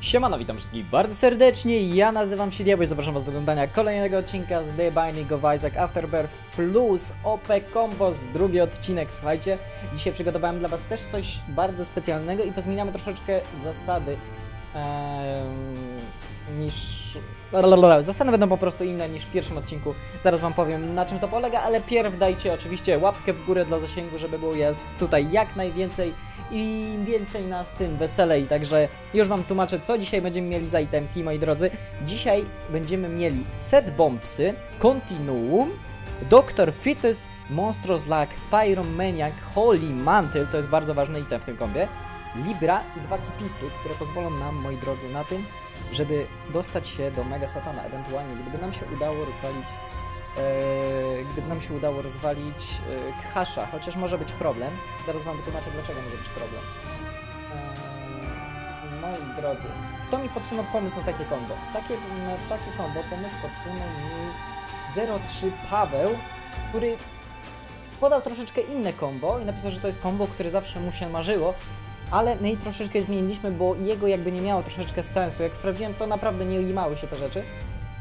Siemano, witam wszystkich bardzo serdecznie, ja nazywam się Diabeł i zapraszam was do oglądania kolejnego odcinka z The Binding of Isaac Afterbirth plus OP Combos, drugi odcinek, słuchajcie. Dzisiaj przygotowałem dla was też coś bardzo specjalnego i pozmieniamy troszeczkę zasady em, niż... Zasady będą po prostu inne niż w pierwszym odcinku, zaraz wam powiem na czym to polega, ale pierw dajcie oczywiście łapkę w górę dla zasięgu, żeby było jest tutaj jak najwięcej i im więcej nas, tym weselej. Także już Wam tłumaczę, co dzisiaj będziemy mieli za itemki, moi drodzy. Dzisiaj będziemy mieli set bombsy, continuum, Dr. Fitus, Monstrous Luck, Pyromaniac, Holy Mantle, to jest bardzo ważny item w tym kombie, Libra i dwa kipisy, które pozwolą nam, moi drodzy, na tym, żeby dostać się do Mega Satana, ewentualnie gdyby nam się udało rozwalić e, gdyby nam się udało rozwalić e, Hasha, chociaż może być problem. Zaraz Wam wytłumaczę, dlaczego może być problem. E, moi drodzy, kto mi podsunął pomysł na takie combo? Takie, na takie combo pomysł podsunął mi 03 Paweł, który podał troszeczkę inne combo i napisał, że to jest combo, które zawsze mu się marzyło, ale my troszeczkę zmieniliśmy, bo jego jakby nie miało troszeczkę sensu. Jak sprawdziłem, to naprawdę nie ujimały się te rzeczy.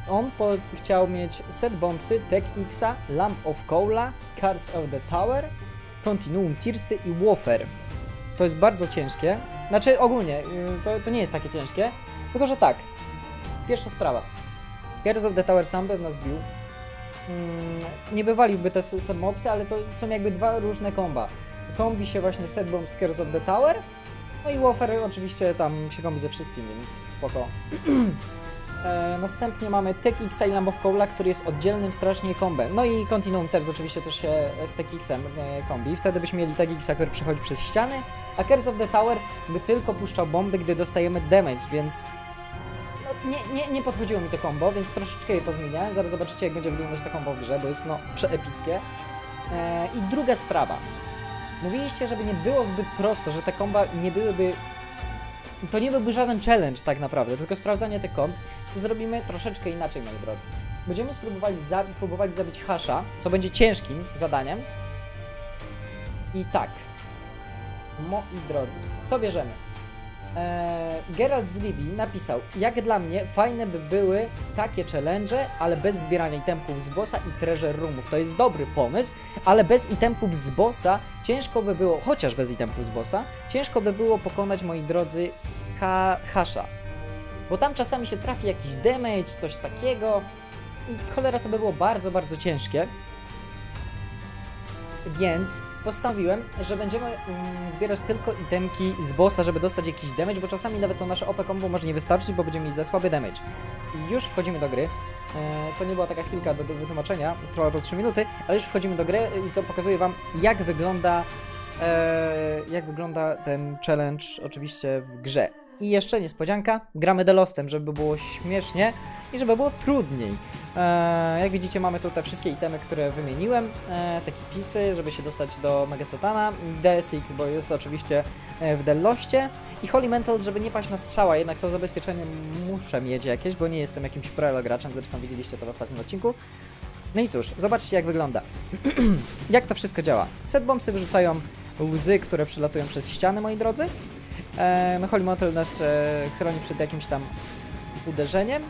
On chciał mieć set bombsy, Tech Xa, Lamp of Cola, Cars of the Tower, Continuum Tearsy i Warfare. To jest bardzo ciężkie. Znaczy ogólnie, yy, to, to nie jest takie ciężkie. Tylko, że tak. Pierwsza sprawa. Cars of the Tower sam by nas bił. Mm, nie bywaliby te set bombsy, ale to są jakby dwa różne komba. Kombi się właśnie set bomb z Cars of the Tower. No i Warfare oczywiście tam się kombi ze wszystkim, więc spoko. E, następnie mamy Tech X i Lamb of Cola, który jest oddzielnym strasznie kombem. No i Continuum też oczywiście też się z Tech Xem e, kombi. Wtedy byśmy mieli Tech X, który przechodzi przez ściany, a Curse of the Tower by tylko puszczał bomby, gdy dostajemy damage, więc no, nie, nie, nie podchodziło mi to combo, więc troszeczkę je pozmieniałem. Zaraz zobaczycie, jak będzie wyglądać to combo w grze, bo jest no przeepickie. E, I druga sprawa. Mówiliście, żeby nie było zbyt prosto, że te komba nie byłyby to nie byłby żaden challenge tak naprawdę, tylko sprawdzanie tych komb, to zrobimy troszeczkę inaczej, moi drodzy. Będziemy spróbowali, za, zabić Hasha, co będzie ciężkim zadaniem. I tak, moi drodzy, co bierzemy? Eee, Geralt z Rivi napisał, jak dla mnie fajne by były takie challenge, ale bez zbierania itemków z bossa i treasure roomów. To jest dobry pomysł, ale bez itemków z bossa ciężko by było, chociaż bez itemków z bossa, ciężko by było pokonać, moi drodzy, ha Hasha. Bo tam czasami się trafi jakiś damage, coś takiego i cholera to by było bardzo, bardzo ciężkie. Więc postanowiłem, że będziemy mm, zbierać tylko itemki z bossa, żeby dostać jakiś damage, bo czasami nawet to nasze OP combo może nie wystarczyć, bo będziemy mieć za słaby damage. I już wchodzimy do gry. E, to nie była taka chwilka do, do wytłumaczenia, trwała to 3 minuty, ale już wchodzimy do gry i co pokazuję wam, jak wygląda e, jak wygląda ten challenge oczywiście w grze. I jeszcze niespodzianka, gramy The Lostem, żeby było śmiesznie i żeby było trudniej. E, jak widzicie mamy tutaj wszystkie itemy, które wymieniłem, e, takie pisy, żeby się dostać do Megasatana, DSX, bo jest oczywiście e, w The Loście i Holy Mental, żeby nie paść na strzała, jednak to zabezpieczenie muszę mieć jakieś, bo nie jestem jakimś pro graczem, zresztą widzieliście to w ostatnim odcinku. No i cóż, zobaczcie jak wygląda. jak to wszystko działa. Set bombsy wyrzucają łzy, które przylatują przez ściany, moi drodzy. No Holy Motel nas e, chroni przed jakimś tam uderzeniem.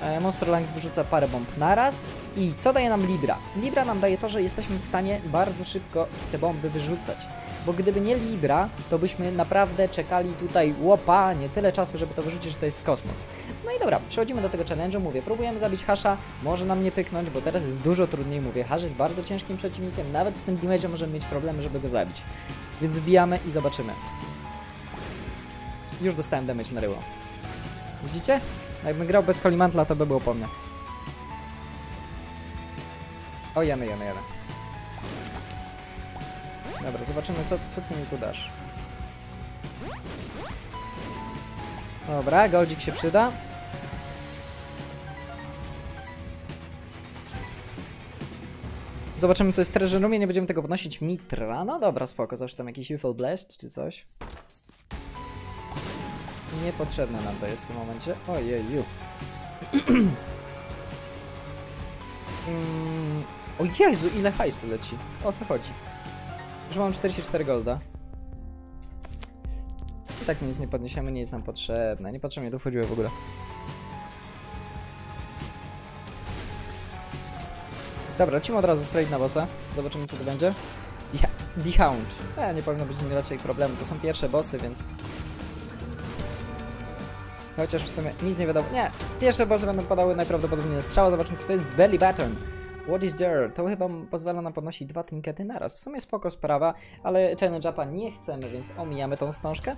E, Monster Lungs wyrzuca parę bomb naraz. I co daje nam Libra? Libra nam daje to, że jesteśmy w stanie bardzo szybko te bomby wyrzucać. Bo gdyby nie Libra, to byśmy naprawdę czekali tutaj łopa, nie tyle czasu, żeby to wyrzucić, że to jest kosmos. No i dobra, przechodzimy do tego challenge'u, mówię, próbujemy zabić Hasha, może nam nie pyknąć, bo teraz jest dużo trudniej, mówię, Hash jest bardzo ciężkim przeciwnikiem, nawet z tym damage'em możemy mieć problemy, żeby go zabić. Więc wbijamy i zobaczymy. Już dostałem damage na ryło. Widzicie? Jakbym grał bez Holimantla, to by było po mnie. O, jany, jany, jany. Dobra, zobaczymy, co, co ty mi tu dasz. Dobra, goldzik się przyda. Zobaczymy, co jest w treasure roomie, nie będziemy tego podnosić. Mitra, no dobra, spoko, zawsze tam jakiś UFL Blast czy coś. Niepotrzebne nam to jest w tym momencie. Ojeju. mm, o Jezu, ile hajsu leci. O co chodzi? Już mam 44 golda. tak nic nie podniesiemy, nie jest nam potrzebne. Niepotrzebnie tu wchodziły w ogóle. Dobra, lecimy od razu straight na bossa. Zobaczymy co to będzie. The Hound. E, nie powinno być raczej problemu. To są pierwsze bossy, więc... Chociaż w sumie nic nie wiadomo. Nie, pierwsze bossy będą padały najprawdopodobniej na strzała. Zobaczmy co to jest. Belly Button. What is there? To chyba pozwala nam podnosić dwa trinkety naraz. W sumie spoko sprawa, ale Challenge Upa nie chcemy, więc omijamy tą wstążkę.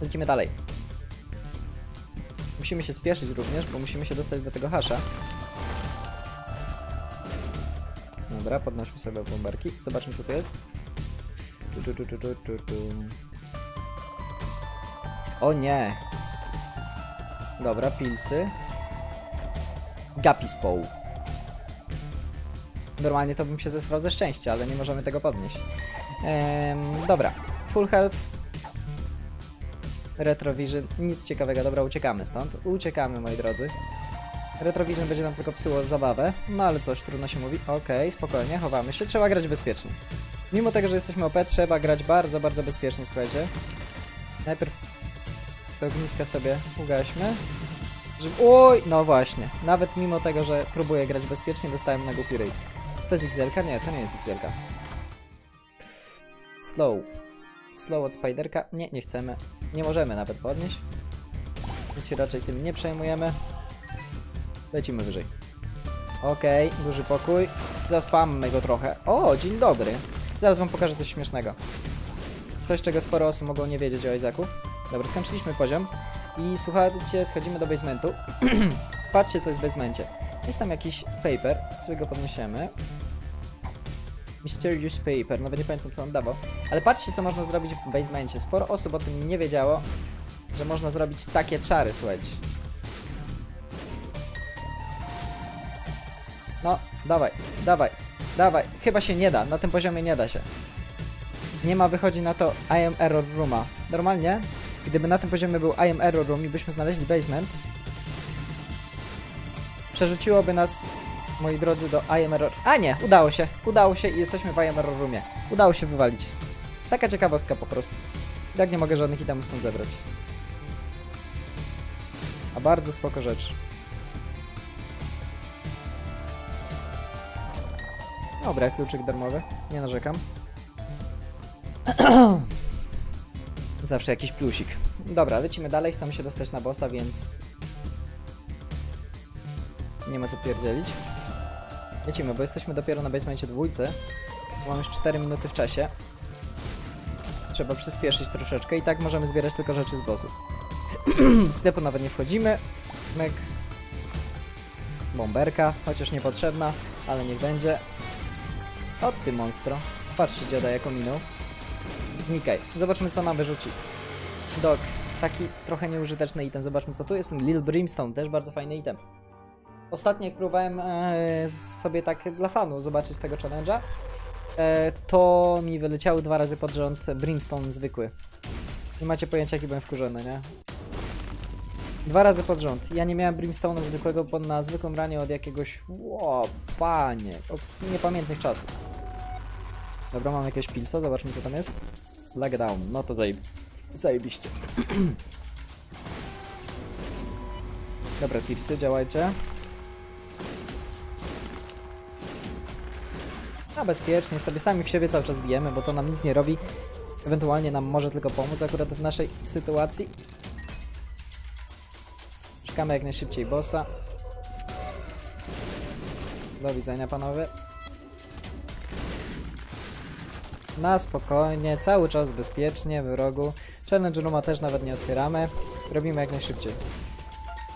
Lecimy dalej. Musimy się spieszyć również, bo musimy się dostać do tego hasza. Dobra, podnośmy sobie bomberki. Zobaczmy co to jest. Tu, tu, tu, tu, tu, tu. O nie! Dobra, pilsy. Gapispoł. Normalnie to bym się zestrał ze szczęścia, ale nie możemy tego podnieść. Ehm, dobra, full health. Retrovision, nic ciekawego, dobra, uciekamy stąd. Uciekamy, moi drodzy. Retrovision będzie nam tylko psuło zabawę, no ale coś, trudno się mówi. Okej, spokojnie, chowamy się, trzeba grać bezpiecznie. Mimo tego, że jesteśmy OP, trzeba grać bardzo, bardzo bezpiecznie, słuchajcie. Najpierw te ogniska sobie ugaśmy. Żeby... Oj, no właśnie. Nawet mimo tego, że próbuję grać bezpiecznie, dostałem na głupi. Czy to jest XL-ka? Nie, to nie jest XL-ka. Slow. Slow od Spiderka? Nie, nie chcemy. Nie możemy nawet podnieść. Więc się raczej tym nie przejmujemy. Lecimy wyżej. Okej, okay, duży pokój. Zaspammy go trochę. O, dzień dobry. Zaraz wam pokażę coś śmiesznego. Coś, czego sporo osób mogą nie wiedzieć o Isaacu. Dobra, skończyliśmy poziom. I słuchajcie, schodzimy do basementu. Patrzcie, co jest w basemencie. Jest tam jakiś paper, sobie go podniesiemy. Mysterious paper, nawet nie pamiętam, co on dawał. Ale patrzcie, co można zrobić w basemencie. Sporo osób o tym nie wiedziało, że można zrobić takie czary, słuchajcie. No, dawaj, dawaj, dawaj. Chyba się nie da, na tym poziomie nie da się. Nie ma, wychodzi na to I am error rooma. Normalnie, gdyby na tym poziomie był I am error room i byśmy znaleźli basement, przerzuciłoby nas, moi drodzy, do I am error... A nie, udało się, udało się i jesteśmy w I am error roomie. Udało się wywalić. Taka ciekawostka po prostu. Tak nie mogę żadnych itemów stąd zebrać. A bardzo spoko rzecz. Dobra, kluczyk darmowy. Nie narzekam. Zawsze jakiś plusik. Dobra, lecimy dalej. Chcemy się dostać na bossa, więc... Nie ma co pierdzielić. Lecimy, bo jesteśmy dopiero na basemencie dwójce. Mam już 4 minuty w czasie. Trzeba przyspieszyć troszeczkę i tak możemy zbierać tylko rzeczy z bossów. Do sklepu nawet nie wchodzimy. Myk. Bomberka, chociaż niepotrzebna, ale niech będzie. O ty monstro. Patrzcie dziada jak minął. Znikaj. Zobaczmy co nam wyrzuci. Dok. Taki trochę nieużyteczny item. Zobaczmy co tu jest. Lil Brimstone. Też bardzo fajny item. Ostatnio jak próbowałem e, sobie tak dla fanu zobaczyć tego challenge'a, e, to mi wyleciały dwa razy pod rząd Brimstone zwykły. Nie macie pojęcia jaki byłem wkurzony, nie? Dwa razy pod rząd. Ja nie miałem Brimstone'a zwykłego, bo na zwykłym ranie od jakiegoś... Ło, panie, od niepamiętnych czasów. Dobra, mam jakieś pilso, zobaczmy co tam jest. Lag down, no to zajeb... zajebiście. Dobra, tirsy, działajcie. A bezpiecznie, sobie sami w siebie cały czas bijemy, bo to nam nic nie robi. Ewentualnie nam może tylko pomóc akurat w naszej sytuacji. Szukamy jak najszybciej bossa. Do widzenia panowie. Na spokojnie, cały czas bezpiecznie, w rogu. Challenge rooma też nawet nie otwieramy. Robimy jak najszybciej.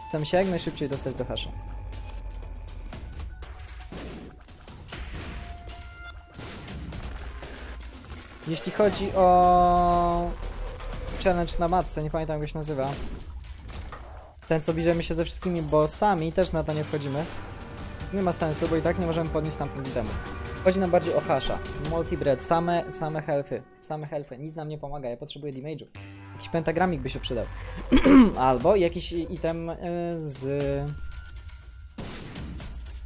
Chcemy się jak najszybciej dostać do hasza. Jeśli chodzi o challenge na matce, nie pamiętam jak się nazywa. Ten co bierzemy się ze wszystkimi bossami, też na to nie wchodzimy. Nie ma sensu, bo i tak nie możemy podnieść tamtych itemów. Chodzi nam bardziej o hasza. Multibread, same, same healthy. Same healthy. Nic nam nie pomaga, ja potrzebuję damage'u. Jakiś pentagramik by się przydał. Albo jakiś item y, z...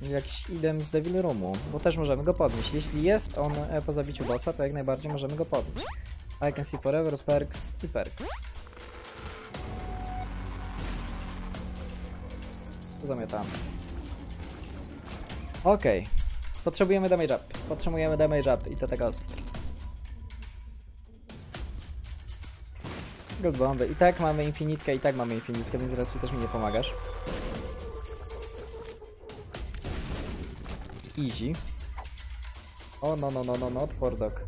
Jakiś item z Devil Roomu, bo też możemy go podnieść. Jeśli jest on e, po zabiciu bossa, to jak najbardziej możemy go podnieść. I can see forever, perks i perks. Zamiatamy. Okej. Potrzebujemy damage up. Potrzebujemy damage up i to tak ostro. Gold bomby. I tak mamy infinitkę, i tak mamy infinitkę, więc raczej też mi nie pomagasz. Easy. O, no, no, no, no, no, twordok.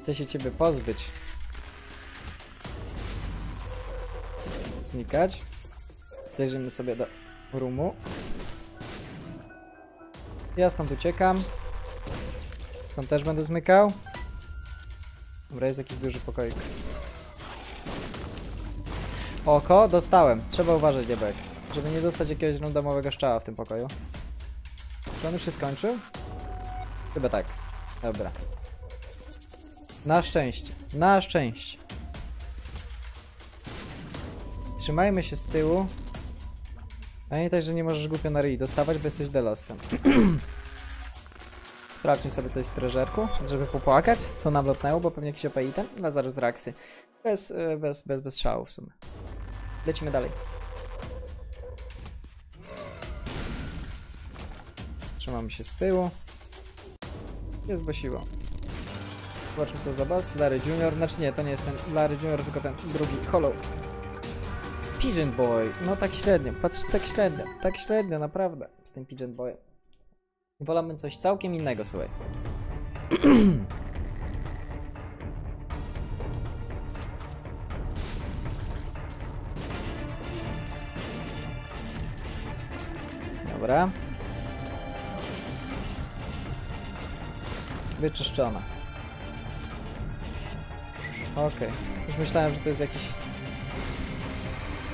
Chcę się ciebie pozbyć. Znikać. Zajrzymy sobie do roomu. Ja stąd uciekam. Stąd też będę zmykał. Dobra, jest jakiś duży pokoik. Oko, dostałem. Trzeba uważać, Diabek. Żeby nie dostać jakiegoś randomowego szczała w tym pokoju. Czy on już się skończył? Chyba tak. Dobra. Na szczęście. Na szczęście. Trzymajmy się z tyłu. Pamiętaj, że nie możesz głupio na ryj dostawać, bo jesteś delostem. Sprawdźmy sobie coś z treżerku, żeby popłakać, co nam lotnęło, bo pewnie jakiś OP item. Lazarus. Bez, e, bez, bez, bez szału w sumie. Lecimy dalej. Trzymamy się z tyłu. Jest bosiło. Zobaczmy co za boss. Larry Junior. Znaczy nie, to nie jest ten Larry Junior, tylko ten drugi. Hollow. Pigeon Boy. No tak średnio. Patrz, tak średnio. Tak średnio, naprawdę. Z tym Pigeon Boyem. Wolamy coś całkiem innego, słuchaj. Dobra. Wyczyszczona. Okej. Już myślałem, że to jest jakiś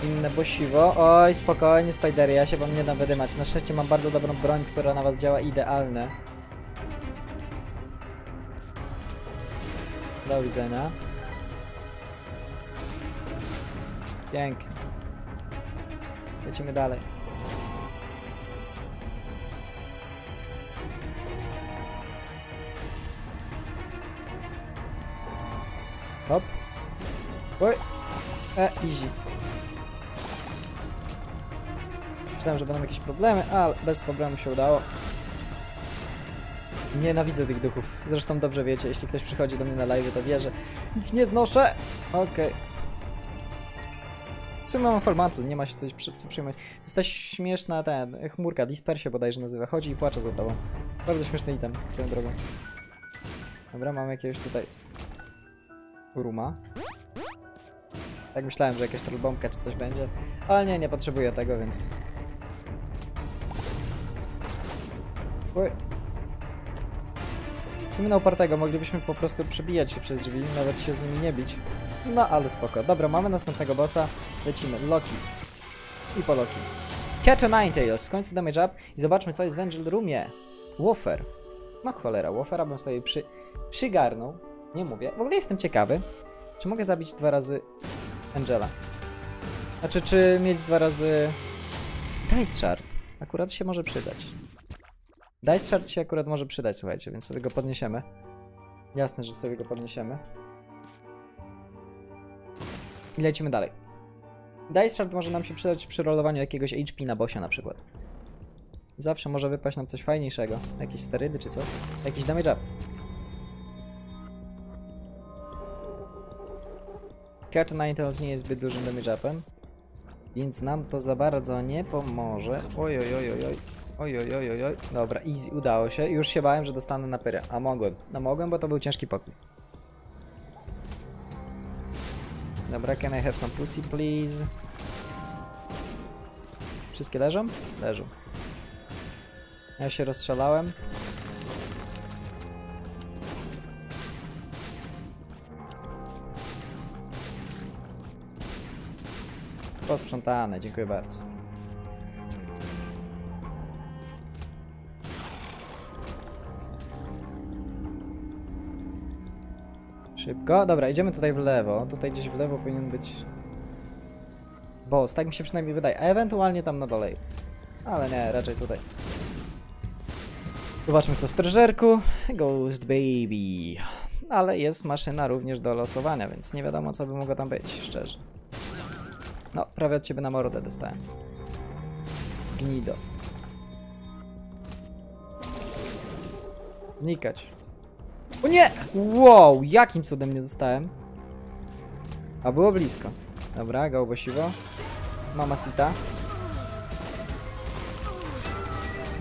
inne bosiwo. Oj, spokojnie, Spidery, ja się wam nie dam wydymać. Na szczęście mam bardzo dobrą broń, która na was działa idealnie. Do widzenia. Pięknie. Lecimy dalej. Hop. Oj. E, easy. Myślałem, że będą jakieś problemy, ale bez problemu się udało. Nienawidzę tych duchów. Zresztą dobrze wiecie, jeśli ktoś przychodzi do mnie na live, to wie, że ich nie znoszę. Okej. Sumie mam formatul, nie ma się coś przy, co przyjmować. Jest ta śmieszna ten, chmurka, Dispersia bodajże nazywa. Chodzi i płacze za tobą. Bardzo śmieszny item, swoją drogą. Dobra, mamy jakiegoś tutaj Ruma. Tak myślałem, że jakaś trollbombka czy coś będzie, ale nie, nie potrzebuję tego, więc... Oj. W sumie na upartego moglibyśmy po prostu przebijać się przez drzwi, nawet się z nimi nie bić. No ale spoko. Dobra, mamy następnego bossa. Lecimy. Loki. I po Loki. Cat o Ninetales. W końcu damage up i zobaczmy co jest w Angel Roomie. Woofer. No cholera, Woofera bym sobie przy... przygarnął. Nie mówię. W ogóle jestem ciekawy, czy mogę zabić dwa razy Angela. Znaczy, czy mieć dwa razy Dice Shard. Akurat się może przydać. Dice Shard się akurat może przydać, słuchajcie, więc sobie go podniesiemy. Jasne, że sobie go podniesiemy. I lecimy dalej. Dice Shard może nam się przydać przy rollowaniu jakiegoś HP na bossie na przykład. Zawsze może wypaść nam coś fajniejszego. Jakieś sterydy czy coś. Jakiś damage up. Cat Ninetales nie jest zbyt dużym damage upem. Więc nam to za bardzo nie pomoże. Oj, oj, oj, oj, oj. Oj, oj, oj, oj, oj. Dobra, easy, udało się. Już się bałem, że dostanę na pyrę. A mogłem. No mogłem, bo to był ciężki pokój. Dobra, can I have some pussy, please? Wszystkie leżą? Leżą. Ja się rozstrzelałem. Posprzątane, dziękuję bardzo. Szybko. Dobra, idziemy tutaj w lewo. Tutaj gdzieś w lewo powinien być boss, tak mi się przynajmniej wydaje. A ewentualnie tam na dole. Ale nie, raczej tutaj. Zobaczmy co w treżerku. Ghost Baby. Ale jest maszyna również do losowania, więc nie wiadomo co by mogło tam być, szczerze. No, prawie od ciebie na mordę dostałem. Gnido. Znikać. O nie! Wow, jakim cudem nie dostałem? A było blisko. Dobra, go siwo. Mama sita.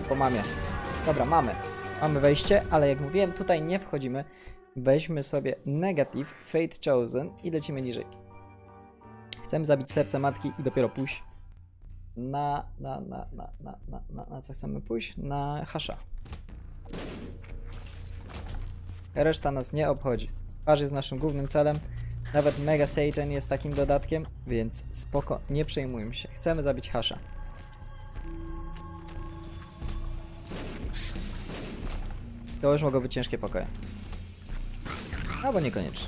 Po mamie. Dobra, mamy. Mamy wejście, ale jak mówiłem, tutaj nie wchodzimy. Weźmy sobie negative, fate chosen i lecimy niżej. Chcemy zabić serce matki i dopiero pójść na, na, na, na, na, na, na, na co chcemy pójść? Na hasza. Reszta nas nie obchodzi. Hasz jest naszym głównym celem. Nawet Mega Satan jest takim dodatkiem, więc spoko, nie przejmujmy się. Chcemy zabić hasza. To już mogą być ciężkie pokoje. Albo niekoniecznie.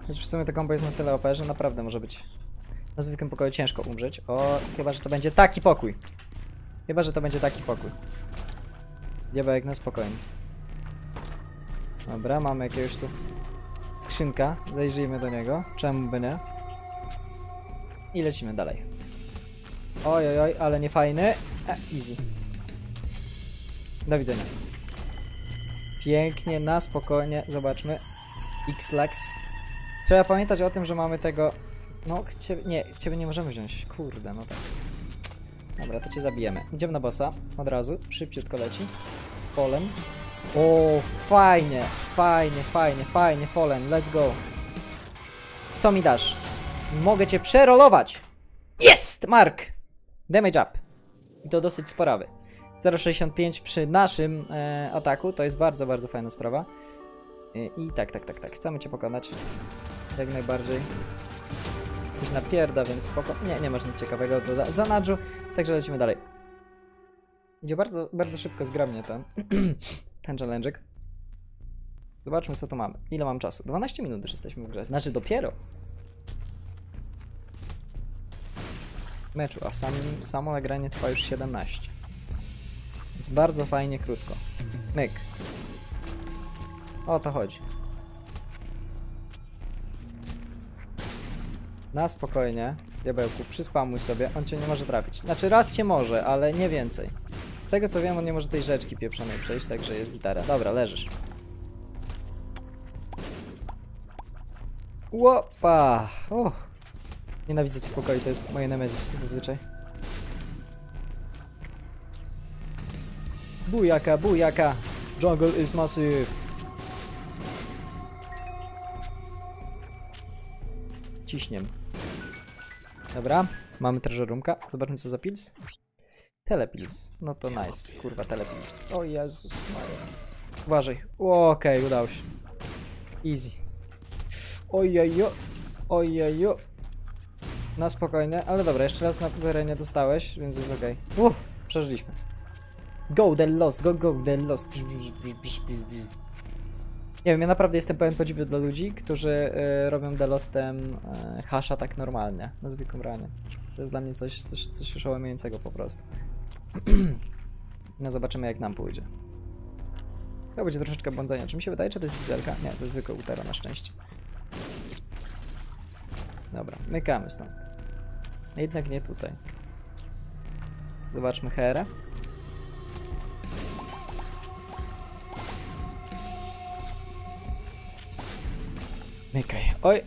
Chociaż w sumie to kombo jest na tyle OP, że naprawdę może być na zwykłym pokoju ciężko umrzeć. O, chyba, że to będzie taki pokój. Chyba, że to będzie taki pokój. Diabełek na spokojnie. Dobra, mamy jakiegoś tu skrzynka. Zajrzyjmy do niego. Czemu by nie? I lecimy dalej. Oj, oj, oj, ale nie fajny. E, easy. Do widzenia. Pięknie, na spokojnie. Zobaczmy. X-Lex. Trzeba pamiętać o tym, że mamy tego... No, ciebie, nie, ciebie nie możemy wziąć. Kurde, no tak. Dobra, to cię zabijemy. Idziemy na bossa. Od razu. Szybciutko leci. Fallen. O, fajnie, fajnie, fajnie, fajnie, Fallen. Let's go. Co mi dasz? Mogę cię przerolować! Jest! Mark! Damage up. I to dosyć sporawy. 0,65 przy naszym e, ataku. To jest bardzo, bardzo fajna sprawa. E, I tak, tak, tak, tak. Chcemy cię pokonać. Jak najbardziej. Jesteś na pierda, więc spoko. Nie, nie masz nic ciekawego w zanadrzu. Także lecimy dalej. Idzie bardzo, bardzo szybko, zgrabnie ten, ten challenge'ik. Zobaczmy, co tu mamy. Ile mam czasu? 12 minut już jesteśmy w grze. Znaczy, dopiero. Meczu, a w samym, samo nagranie trwa już 17. Więc bardzo fajnie krótko. Myk. O to chodzi. Na spokojnie, diabełku, przyspamuj sobie, on cię nie może trafić. Znaczy raz cię może, ale nie więcej. Z tego co wiem, on nie może tej rzeczki pieprzonej przejść, także jest gitara. Dobra, leżysz. Łopa! Uch. Nienawidzę tych pokoi, to jest moje nemezis zazwyczaj. Bujaka, bujaka! Jungle is massive! Ciśniem. Dobra, mamy treasure roomka. Zobaczmy co za pills. Telepils. No to nice. Kurwa, telepils. O Jezus Maria. Uważaj. Okej, udało się. Easy. Ojejo. Ojejo. Na spokojnie, ale dobra, jeszcze raz na nie dostałeś, więc jest okej. Okay. przeżyliśmy. Go, the lost, go, go, the lost. Brz, brz, brz. Nie wiem, ja naprawdę jestem pełen podziwu dla ludzi, którzy y, robią delostem y, hasza tak normalnie, na zwykłym ranie. To jest dla mnie coś, coś, coś oszałamiającego po prostu. no zobaczymy jak nam pójdzie. To będzie troszeczkę błądzenia. Czy mi się wydaje, czy to jest wizelka? Nie, to jest zwykła utera na szczęście. Dobra, mykamy stąd. Jednak nie tutaj. Zobaczmy herę. Mykaj. Oj.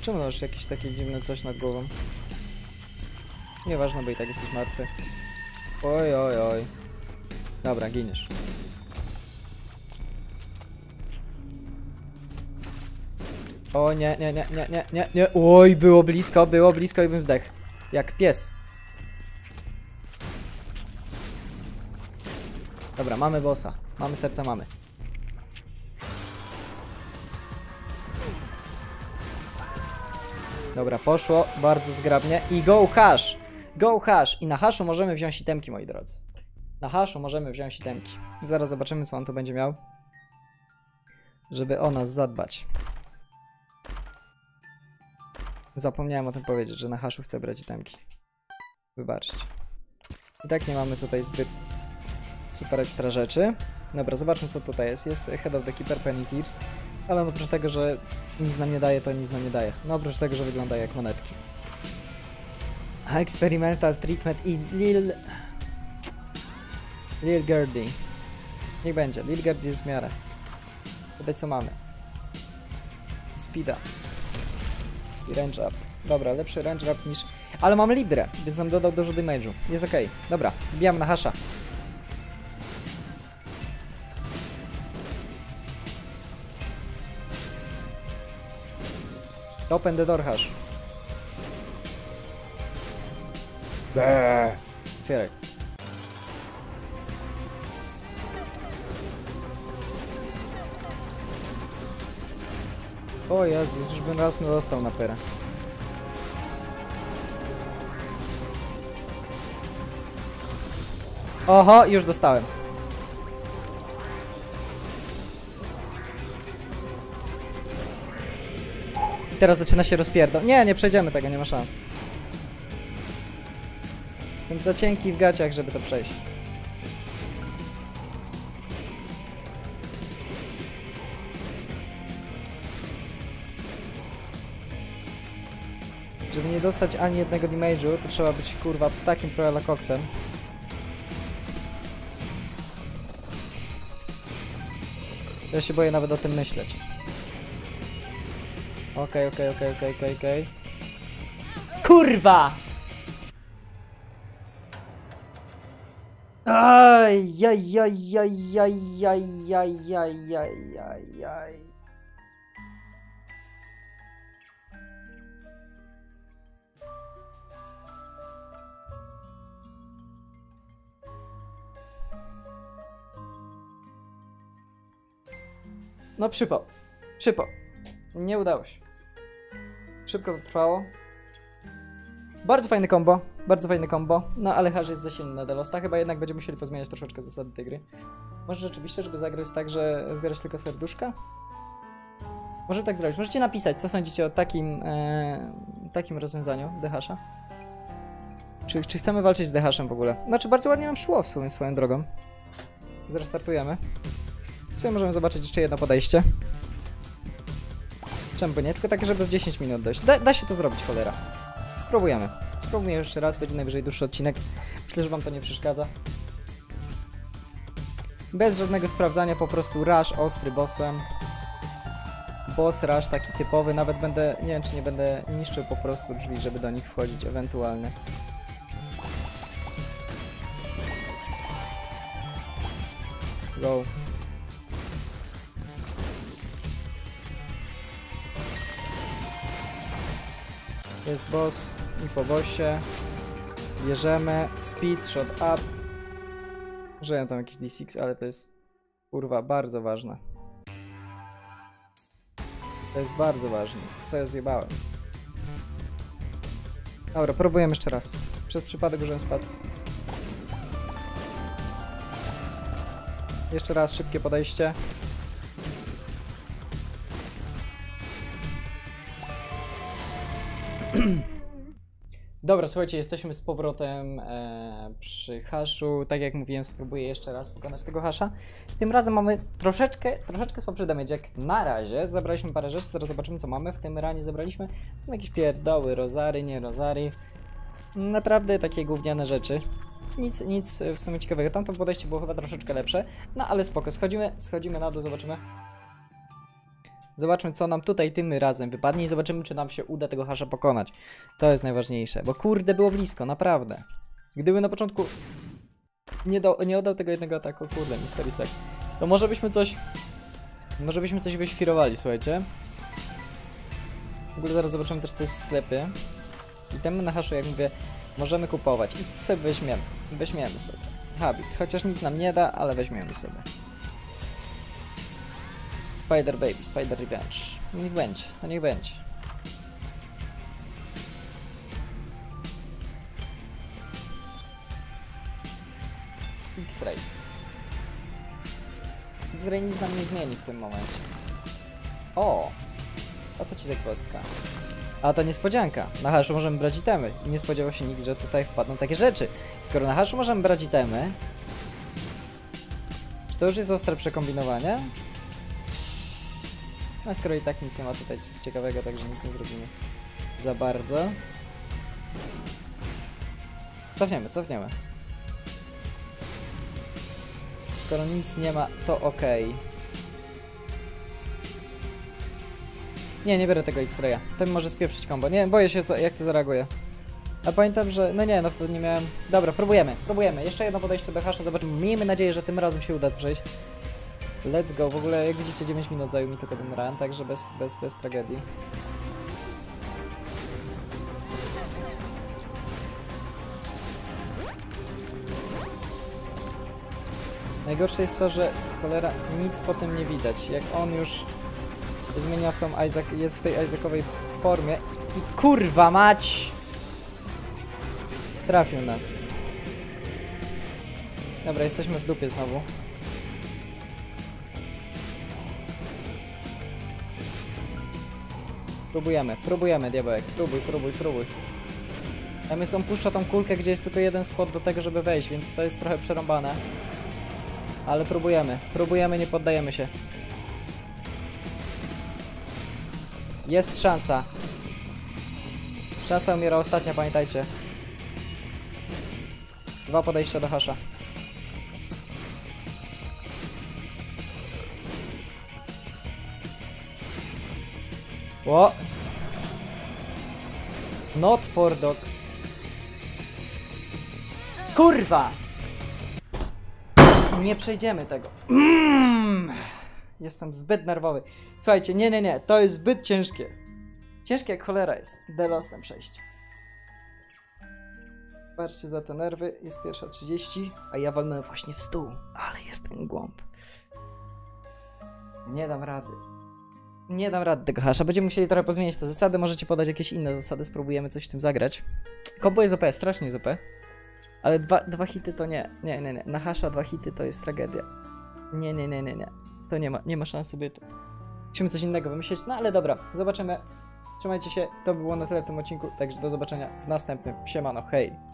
Czemu masz jakieś takie dziwne coś nad głową? Nieważne, bo i tak jesteś martwy. Oj, oj, oj. Dobra, giniesz. O nie, nie, nie, nie, nie, nie, nie. Oj, było blisko, było blisko i bym zdechł. Jak pies. Dobra, mamy bossa. Mamy serca, mamy. Dobra, poszło bardzo zgrabnie. I go hash! Go hash! I na haszu możemy wziąć itemki, moi drodzy. Na haszu możemy wziąć itemki. Zaraz zobaczymy, co on tu będzie miał. Żeby o nas zadbać. Zapomniałem o tym powiedzieć, że na haszu chcę brać itemki. Wybaczcie. I tak nie mamy tutaj zbyt super ekstra rzeczy. Dobra, zobaczmy co tutaj jest. Jest Head of the Keeper Penny Tears, ale oprócz tego, że nic nam nie daje, to nic nam nie daje. No oprócz tego, że wygląda jak monetki. Experimental Treatment i Lil... Lil Gerdy. Niech będzie, Lil Gerdy jest w miarę. Tutaj co mamy. Speeda. I range up. Dobra, lepszy range up niż... Ale mam Librę, więc nam dodał dużo damage'u. Jest okej. Dobra, wbijam na hasza. Open the door hash. Otwieraj. O Jezus, już bym raz nie dostał na perę. Oho, już dostałem. Teraz zaczyna się rozpierdol. Nie, nie przejdziemy tego, nie ma szans. Jestem za cienki w gaciach, żeby to przejść. Żeby nie dostać ani jednego damage'u, to trzeba być kurwa takim prolakoksem. Ja się boję nawet o tym myśleć. Okej, okej, okej, okej, okej, okej. Kurwa! Aj. Nie udało się. Szybko to trwało. Bardzo fajny combo. Bardzo fajny combo. No ale Harz jest za silny na Delosta. Chyba jednak będziemy musieli pozmieniać troszeczkę zasady tej gry. Może rzeczywiście, żeby zagrać tak, że zbierać tylko serduszka? Możemy tak zrobić. Możecie napisać, co sądzicie o takim, e, takim rozwiązaniu DH-a. Czy, czy chcemy walczyć z DH-em w ogóle? Znaczy, bardzo ładnie nam szło w sumie swoją drogą. Zrestartujemy. W sumie możemy zobaczyć jeszcze jedno podejście. Czemu nie? Tylko takie, żeby w 10 minut dojść. Da, da się to zrobić, cholera. Spróbujemy. Spróbuję jeszcze raz, będzie najwyżej dłuższy odcinek. Myślę, że wam to nie przeszkadza. Bez żadnego sprawdzania, po prostu rush ostry bossem. Boss rush taki typowy, nawet będę, nie wiem czy nie będę niszczył po prostu drzwi, żeby do nich wchodzić ewentualnie. Go. Jest boss i po bossie. Bierzemy. Speed, shot up. Użyłem tam jakiś D6, ale to jest kurwa bardzo ważne. To jest bardzo ważne. Co ja zjebałem? Dobra, próbujemy jeszcze raz. Przez przypadek użyłem spacji. Jeszcze raz szybkie podejście. Dobra, słuchajcie, jesteśmy z powrotem e, przy haszu. Tak jak mówiłem, spróbuję jeszcze raz pokonać tego hasza. Tym razem mamy troszeczkę, troszeczkę słabszy damage jak na razie. Zabraliśmy parę rzeczy, zaraz zobaczymy co mamy. W tym ranie zabraliśmy są jakieś pierdoły, rozary, nie rozary. Naprawdę takie gówniane rzeczy. Nic, nic w sumie ciekawego. Tamto podejście było chyba troszeczkę lepsze. No ale spoko, schodzimy, schodzimy na dół, zobaczymy. Zobaczmy, co nam tutaj tym razem wypadnie i zobaczymy, czy nam się uda tego hasza pokonać. To jest najważniejsze, bo kurde, było blisko, naprawdę. Gdyby na początku nie, do, nie oddał tego jednego ataku, kurde, Mystery Sek, to może byśmy coś... Może byśmy coś wyświrowali, słuchajcie. W ogóle zaraz zobaczymy też, co jest w sklepie. I temy na haszu, jak mówię, możemy kupować. I sobie weźmiemy. Weźmiemy sobie. Habit. Chociaż nic nam nie da, ale weźmiemy sobie. Spider Baby, Spider Revenge. Niech będzie, no niech będzie. X-Ray. X-Ray nic nam nie zmieni w tym momencie. O! Oto ci zagwozdka. A to niespodzianka. Na haszu możemy brać itemy. I nie spodziewał się nikt, że tutaj wpadną takie rzeczy. Skoro na haszu możemy brać itemy... Czy to już jest ostre przekombinowanie? A skoro i tak nic nie ma tutaj ciekawego, także nic nie zrobimy za bardzo. Cofniemy, cofniemy. Skoro nic nie ma, to okej. Nie, nie biorę tego X-Raya. To mi może spieprzyć combo. Nie, boję się, co, jak to zareaguje. A pamiętam, że... No nie, no wtedy nie miałem... Dobra, próbujemy, próbujemy. Jeszcze jedno podejście do hasza, zobaczymy. Miejmy nadzieję, że tym razem się uda przejść. Let's go. W ogóle, jak widzicie, 9 minut zajął mi tylko ten run, także bez, bez, bez tragedii. Najgorsze jest to, że cholera nic po tym nie widać. Jak on już zmienia w tą Isaac, jest w tej Isaacowej formie i kurwa mać! Trafił nas. Dobra, jesteśmy w dupie znowu. Próbujemy, próbujemy, diabełek. Próbuj, próbuj, próbuj. Tam jest, on puszcza tą kulkę, gdzie jest tylko jeden spot do tego, żeby wejść, więc to jest trochę przerąbane. Ale próbujemy, próbujemy, nie poddajemy się. Jest szansa. Szansa umiera ostatnia, pamiętajcie. Dwa podejścia do hasza. Ło! Not for dog. Kurwa! Nie przejdziemy tego. Mm. Jestem zbyt nerwowy. Słuchajcie, nie, nie, nie, to jest zbyt ciężkie. Ciężkie jak cholera jest delosem przejście. Patrzcie za te nerwy, jest pierwsza 30, a ja walnąłem właśnie w stół, ale jestem głąb. Nie dam rady. Nie dam rady tego hasza. Będziemy musieli trochę pozmieniać te zasady. Możecie podać jakieś inne zasady, spróbujemy coś w tym zagrać. Kombo jest OP, strasznie jest OP. Ale dwa, dwa hity to nie. Nie, nie, nie. Na hasza dwa hity to jest tragedia. Nie, nie, nie, nie, nie. To nie ma, nie ma szansy bytu. Musimy coś innego wymyślić. No ale dobra, zobaczymy. Trzymajcie się. To by było na tyle w tym odcinku. Także do zobaczenia w następnym. Siemano, hej.